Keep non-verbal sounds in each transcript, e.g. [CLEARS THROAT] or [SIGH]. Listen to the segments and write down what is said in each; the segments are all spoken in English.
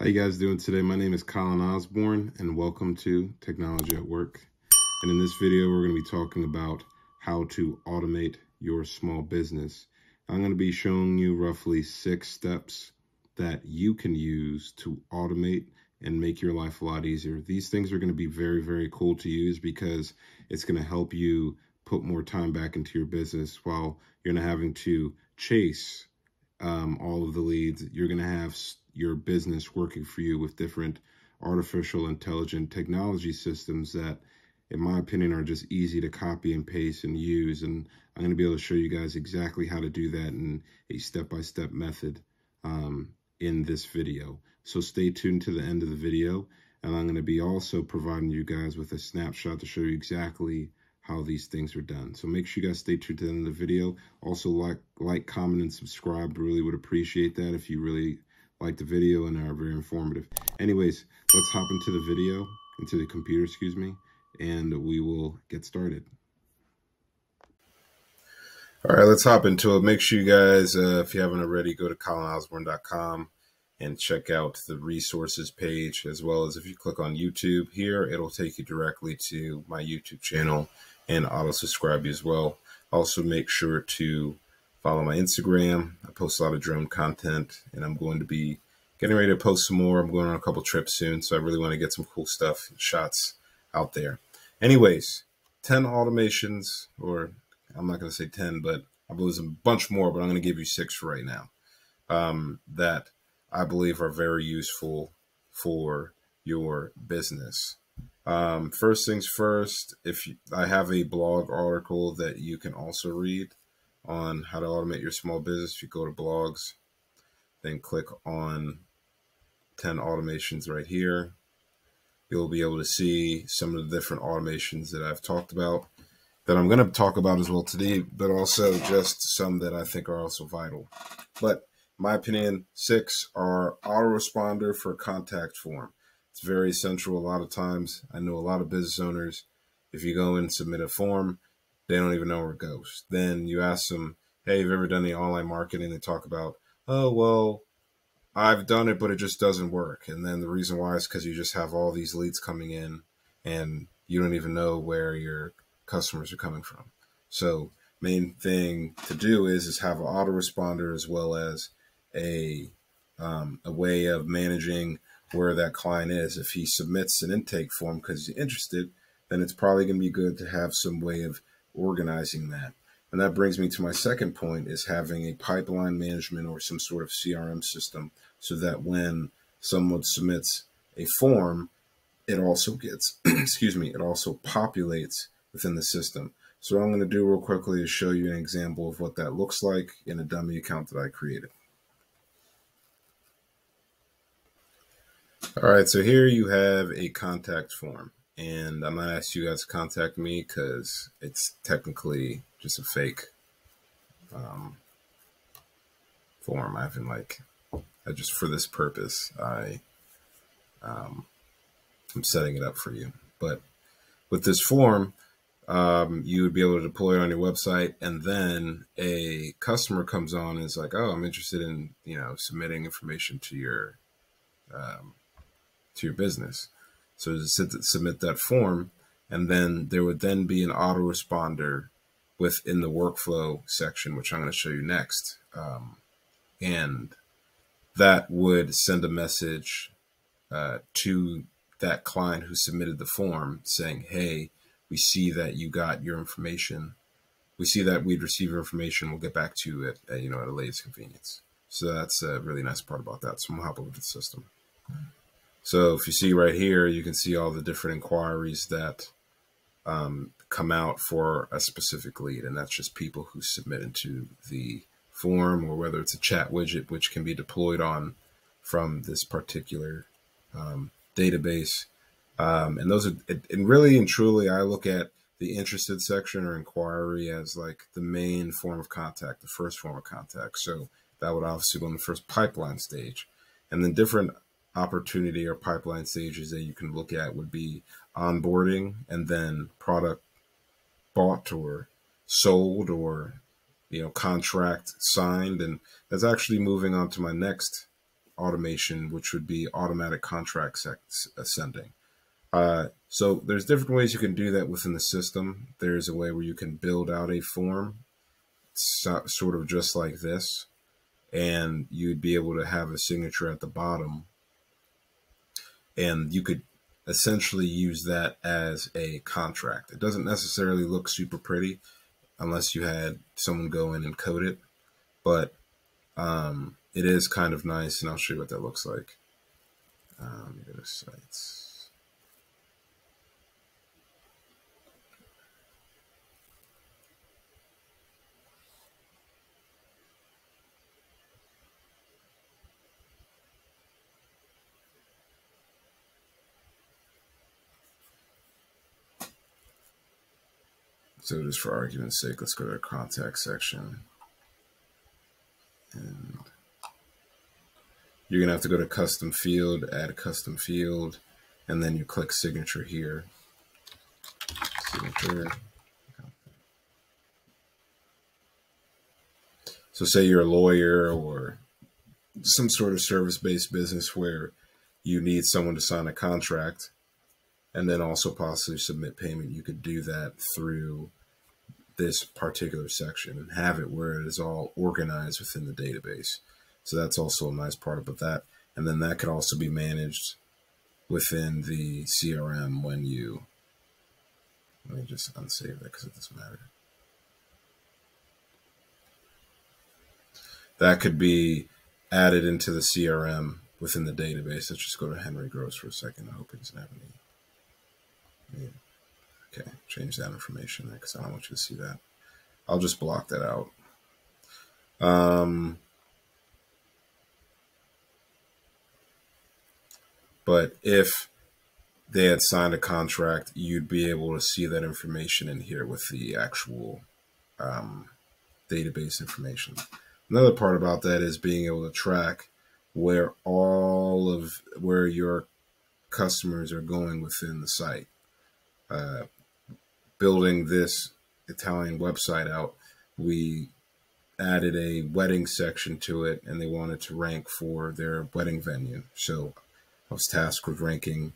How you guys doing today? My name is Colin Osborne and welcome to Technology at Work. And in this video, we're going to be talking about how to automate your small business. I'm going to be showing you roughly six steps that you can use to automate and make your life a lot easier. These things are going to be very, very cool to use because it's going to help you put more time back into your business while you're not having to chase um, all of the leads. You're going to have your business working for you with different artificial intelligent technology systems that in my opinion are just easy to copy and paste and use. And i'm going to be able to show you guys exactly how to do that in a step-by-step -step method um, in this video. So stay tuned to the end of the video. And i'm going to be also providing you guys with a snapshot to show you exactly how these things are done. So make sure you guys stay tuned to the end of the video. Also like like comment and subscribe. Really would appreciate that if you really like the video and are very informative. Anyways, let's hop into the video, into the computer, excuse me, and we will get started. All right, let's hop into it. Make sure you guys, uh, if you haven't already, go to colinosborne.com and check out the resources page, as well as if you click on YouTube here, it'll take you directly to my YouTube channel and auto subscribe you as well. Also, make sure to Follow my Instagram. I post a lot of drone content, and I'm going to be getting ready to post some more. I'm going on a couple trips soon, so I really want to get some cool stuff, shots out there. Anyways, 10 automations, or I'm not going to say 10, but I believe there's a bunch more, but I'm going to give you six for right now um, that I believe are very useful for your business. Um, first things first, if you, I have a blog article that you can also read on how to automate your small business. If you go to blogs, then click on 10 automations right here. You'll be able to see some of the different automations that I've talked about that I'm going to talk about as well today, but also just some that I think are also vital. But my opinion, six are autoresponder for contact form. It's very essential a lot of times. I know a lot of business owners, if you go and submit a form, they don't even know where it goes. Then you ask them, hey, have you ever done any online marketing? They talk about, oh, well, I've done it, but it just doesn't work. And then the reason why is because you just have all these leads coming in and you don't even know where your customers are coming from. So main thing to do is is have an autoresponder as well as a um, a way of managing where that client is. If he submits an intake form because he's interested, then it's probably going to be good to have some way of organizing that. And that brings me to my second point is having a pipeline management or some sort of CRM system so that when someone submits a form, it also gets, [CLEARS THROAT] excuse me, it also populates within the system. So what I'm going to do real quickly is show you an example of what that looks like in a dummy account that I created. All right, so here you have a contact form and I'm not asking you guys to contact me because it's technically just a fake um, form. I haven't like, I just for this purpose, I um, I'm setting it up for you. But with this form, um, you would be able to deploy it on your website, and then a customer comes on and is like, "Oh, I'm interested in you know submitting information to your um, to your business." So to submit that form, and then there would then be an autoresponder within the workflow section, which I'm going to show you next. Um, and that would send a message uh, to that client who submitted the form saying, hey, we see that you got your information. We see that we'd receive your information. We'll get back to you at, at you know, at a latest convenience. So that's a really nice part about that. So I'm gonna hop over to the system. So if you see right here, you can see all the different inquiries that um, come out for a specific lead. And that's just people who submit into the form or whether it's a chat widget, which can be deployed on from this particular um, database. Um, and those are, and really and truly, I look at the interested section or inquiry as like the main form of contact, the first form of contact. So that would obviously go in the first pipeline stage. And then different opportunity or pipeline stages that you can look at would be onboarding and then product bought or sold or you know contract signed and that's actually moving on to my next automation, which would be automatic contract sending. Uh, so there's different ways you can do that within the system. There's a way where you can build out a form, so, sort of just like this, and you'd be able to have a signature at the bottom, and you could essentially use that as a contract. It doesn't necessarily look super pretty unless you had someone go in and code it, but um, it is kind of nice, and I'll show you what that looks like. Um, go to sites. So just for argument's sake, let's go to the contact section. And you're to have to go to custom field, add a custom field, and then you click signature here. Signature. So say you're a lawyer or some sort of service-based business where you need someone to sign a contract and then also possibly submit payment. You could do that through this particular section and have it where it is all organized within the database. So that's also a nice part about that. And then that could also be managed within the CRM when you, let me just unsave that because it doesn't matter. That could be added into the CRM within the database. Let's just go to Henry Gross for a second. I hope he doesn't have any. Okay, change that information because I don't want you to see that. I'll just block that out. Um, but if they had signed a contract, you'd be able to see that information in here with the actual um, database information. Another part about that is being able to track where all of where your customers are going within the site. Uh, building this Italian website out, we added a wedding section to it and they wanted to rank for their wedding venue. So I was tasked with ranking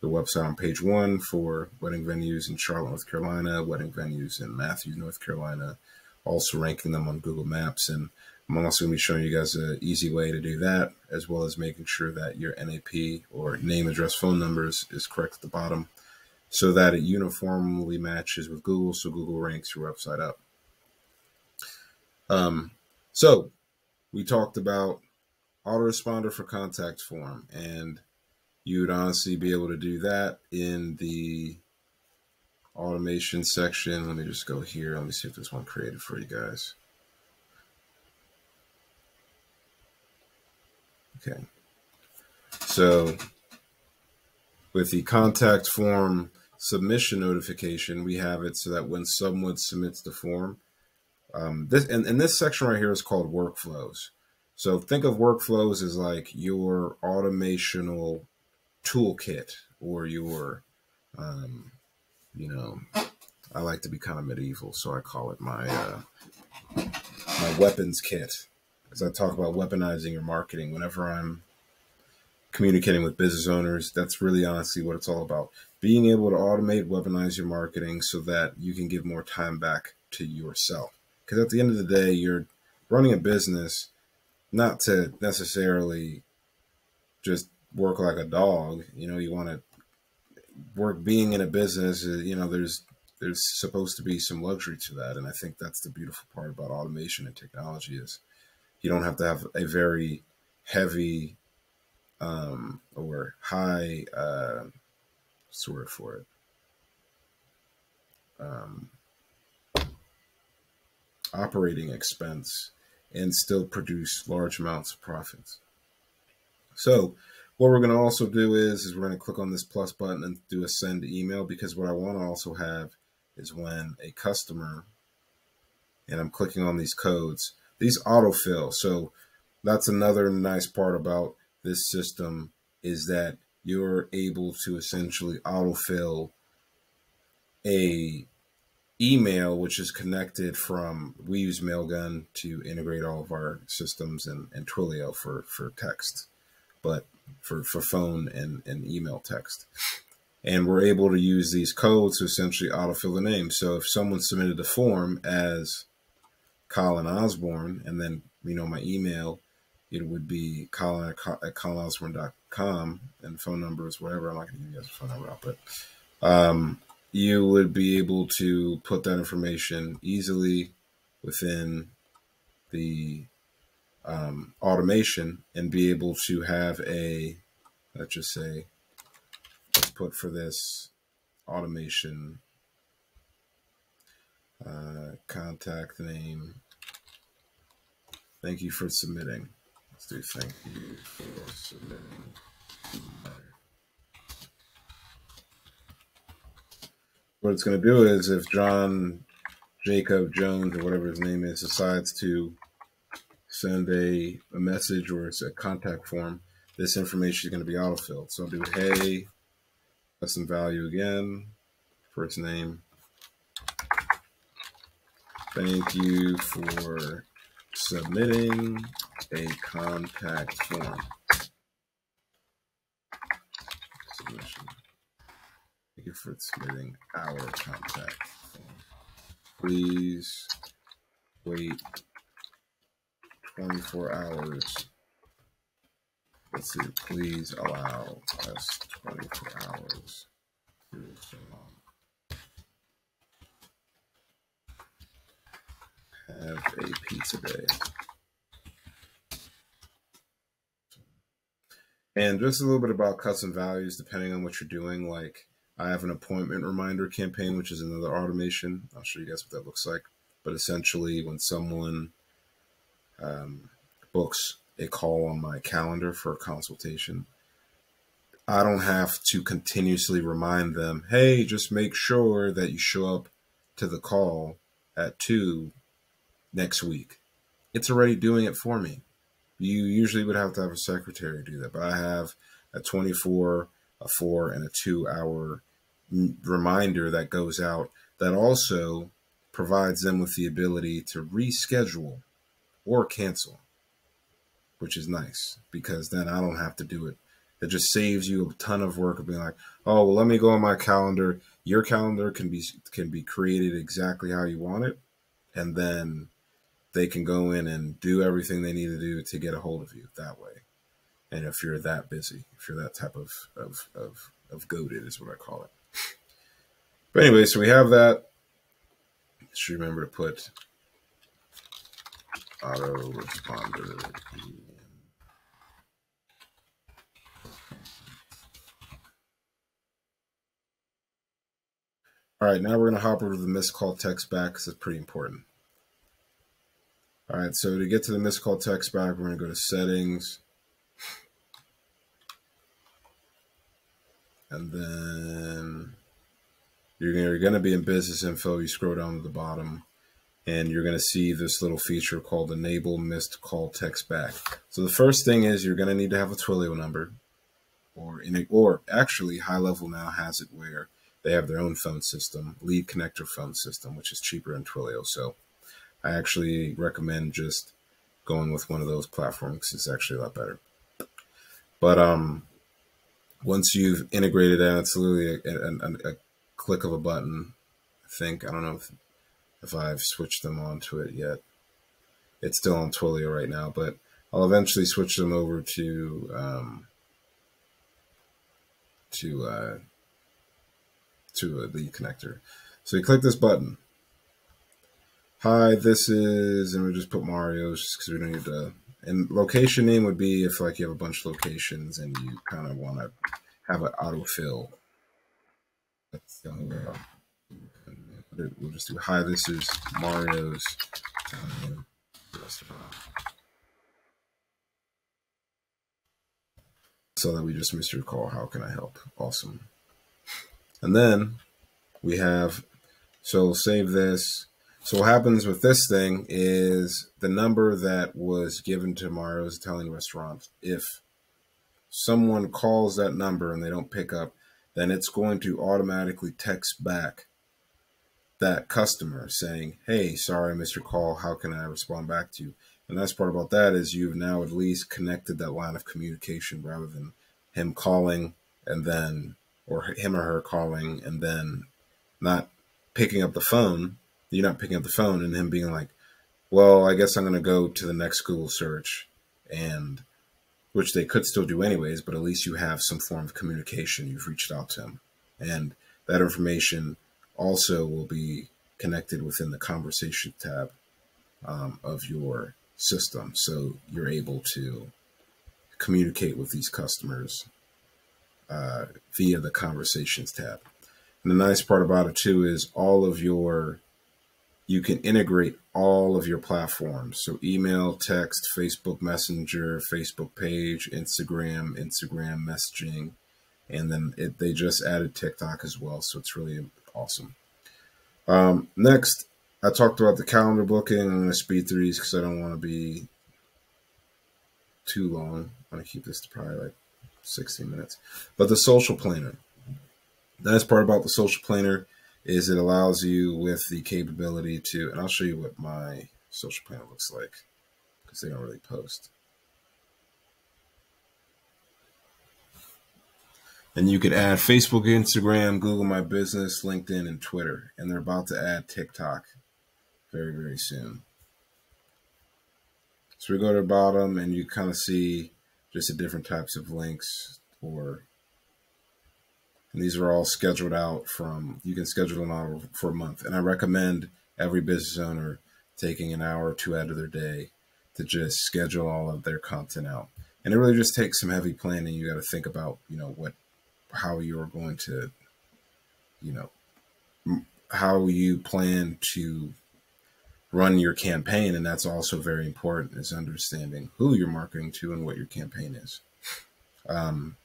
the website on page one for wedding venues in Charlotte, North Carolina, wedding venues in Matthews, North Carolina, also ranking them on Google Maps. And I'm also going to be showing you guys an easy way to do that, as well as making sure that your NAP or name, address, phone numbers is correct at the bottom so that it uniformly matches with Google, so Google ranks your website up. Um, so we talked about autoresponder for contact form, and you'd honestly be able to do that in the automation section. Let me just go here. Let me see if there's one created for you guys. Okay. So with the contact form submission notification, we have it so that when someone submits the form, um, this and, and this section right here is called workflows. So think of workflows as like your automational toolkit or your, um, you know, I like to be kind of medieval, so I call it my uh, my weapons kit. As I talk about weaponizing your marketing, whenever I'm communicating with business owners, that's really honestly what it's all about being able to automate, weaponize your marketing so that you can give more time back to yourself. Because at the end of the day, you're running a business not to necessarily just work like a dog. You know, you want to work being in a business, uh, you know, there's there's supposed to be some luxury to that. And I think that's the beautiful part about automation and technology is you don't have to have a very heavy um, or high uh, word for it? Um, operating expense and still produce large amounts of profits. So what we're going to also do is, is we're going to click on this plus button and do a send email because what I want to also have is when a customer, and I'm clicking on these codes, these autofill. So that's another nice part about this system is that you're able to essentially autofill a email which is connected from we use mailgun to integrate all of our systems and, and twilio for for text but for, for phone and, and email text. And we're able to use these codes to essentially autofill the name. So if someone submitted a form as Colin Osborne, and then, you know, my email, it would be Colin at colinosborne.com and phone numbers, whatever. I'm not going to give you guys a phone number out, but um, you would be able to put that information easily within the um, automation and be able to have a, let's just say, let's put for this automation uh, contact name. Thank you for submitting. Let's do thank you for submitting. What it's going to do is if John Jacob Jones or whatever his name is decides to send a, a message or it's a contact form, this information is going to be autofilled. So I'll do hey, that's some value again, first name. Thank you for submitting a contact form. Submission. Thank you for submitting our contact form. Please wait 24 hours. Let's see, please allow us 24 hours. Have a pizza day. And just a little bit about custom values, depending on what you're doing. Like I have an appointment reminder campaign, which is another automation. I'll show you guys what that looks like. But essentially, when someone um, books a call on my calendar for a consultation, I don't have to continuously remind them, hey, just make sure that you show up to the call at 2 next week. It's already doing it for me. You usually would have to have a secretary do that, but I have a 24, a 4, and a 2 hour reminder that goes out that also provides them with the ability to reschedule or cancel, which is nice because then I don't have to do it. It just saves you a ton of work of being like, oh, well, let me go on my calendar. Your calendar can be can be created exactly how you want it, and then they can go in and do everything they need to do to get a hold of you that way. And if you're that busy, if you're that type of of of, of goaded is what I call it. But anyway, so we have that. Just remember to put autoresponder. All right, now we're going to hop over to the missed call text back because it's pretty important. All right, so to get to the missed call text back, we're going to go to settings. And then you're going to be in business info. You scroll down to the bottom and you're going to see this little feature called enable missed call text back. So the first thing is you're going to need to have a Twilio number or in a, or actually HighLevel now has it where they have their own phone system, LeadConnector phone system, which is cheaper than Twilio. So I actually recommend just going with one of those platforms. It's actually a lot better. But um, once you've integrated that, it's literally a, a, a click of a button. I think I don't know if if I've switched them onto it yet. It's still on Twilio right now, but I'll eventually switch them over to um, to uh, to a LeadConnector. So you click this button. Hi, this is, and we just put Mario's just because we don't need to. And location name would be if like you have a bunch of locations and you kind of want to have an autofill. That's the only way. We'll just do hi. This is Mario's Italian restaurant. So that we just missed your call. How can I help? Awesome. And then we have, so save this. So what happens with this thing is the number that was given to Mario's Italian restaurant. If someone calls that number and they don't pick up, then it's going to automatically text back that customer saying, Hey, sorry, Mr. Call. How can I respond back to you? And the nice part about that is you've now at least connected that line of communication rather than him calling and then, or him or her calling and then not picking up the phone. You're not picking up the phone and him being like, well, I guess I'm going to go to the next Google search and which they could still do anyways, but at least you have some form of communication. You've reached out to him. And that information also will be connected within the conversation tab um, of your system. So you're able to communicate with these customers uh, via the conversations tab. And the nice part about it too is all of your, you can integrate all of your platforms. So email, text, Facebook Messenger, Facebook page, Instagram, Instagram messaging, and then it, they just added TikTok as well. So it's really awesome. Um, next, I talked about the calendar booking. I'm going to speed through these because I don't want to be too long. I want to keep this to probably like 16 minutes. But the social planner. The nice part about the social planner is it allows you with the capability to, and I'll show you what my social planner looks like because they don't really post. And you could add Facebook, Instagram, Google My Business, LinkedIn, and Twitter. And they're about to add TikTok very, very soon. So we go to the bottom and you kind of see just the different types of links or and these are all scheduled out from you can schedule them out for a month. And I recommend every business owner taking an hour or two out of their day to just schedule all of their content out. And it really just takes some heavy planning. You got to think about, you know, what how you're going to, you know, how you plan to run your campaign. And that's also very important is understanding who you're marketing to and what your campaign is. Um,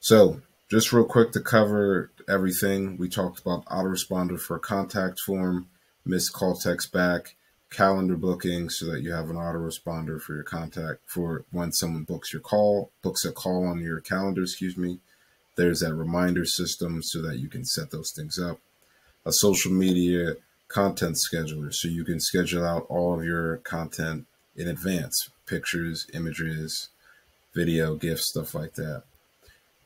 so just real quick to cover everything, we talked about autoresponder for contact form, missed call text back, calendar booking so that you have an autoresponder for your contact for when someone books your call, books a call on your calendar, excuse me, there's that reminder system so that you can set those things up. A social media content scheduler so you can schedule out all of your content in advance pictures, images, video, gifts, stuff like that.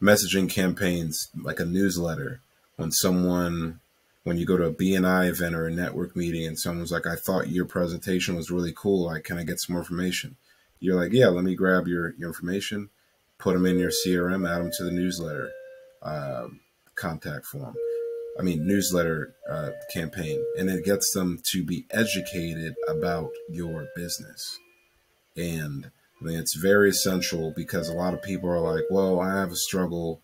Messaging campaigns like a newsletter when someone when you go to a BNI event or a network meeting and someone's like, I thought your presentation was really cool. Like, can I get some more information? You're like, yeah, let me grab your, your information, put them in your CRM, add them to the newsletter uh, contact form. I mean, newsletter uh, campaign, and it gets them to be educated about your business. And I mean, it's very essential because a lot of people are like, well, I have a struggle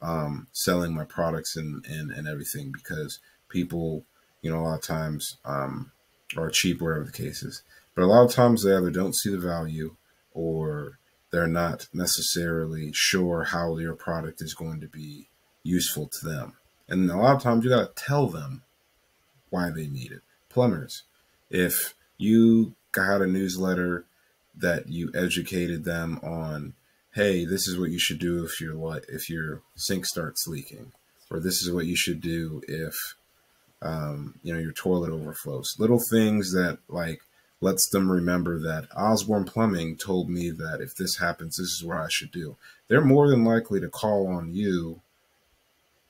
um, selling my products and, and, and everything because people, you know, a lot of times um, are cheap, whatever the case is. But a lot of times they either don't see the value or they're not necessarily sure how your product is going to be useful to them. And a lot of times you got to tell them why they need it. Plumbers, if you got a newsletter that you educated them on, hey, this is what you should do if your if your sink starts leaking, or this is what you should do if um, you know your toilet overflows. Little things that like lets them remember that Osborne Plumbing told me that if this happens, this is what I should do. They're more than likely to call on you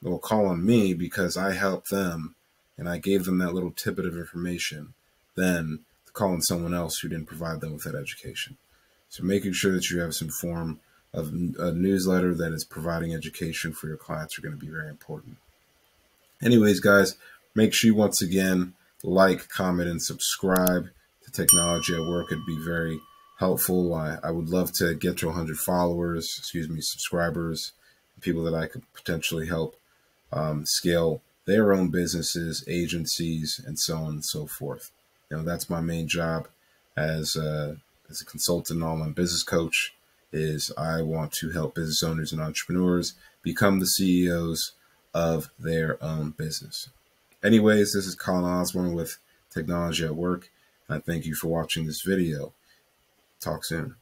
or call on me because I helped them and I gave them that little tidbit of information than calling someone else who didn't provide them with that education. So making sure that you have some form of a newsletter that is providing education for your clients are going to be very important. Anyways, guys, make sure you once again like, comment, and subscribe to technology at work. It'd be very helpful. I, I would love to get to 100 followers, excuse me, subscribers, people that I could potentially help um, scale their own businesses, agencies, and so on and so forth. You know, that's my main job as a, as a consultant, online business coach. Is I want to help business owners and entrepreneurs become the CEOs of their own business. Anyways, this is Colin Osborne with Technology at Work. I thank you for watching this video. Talk soon.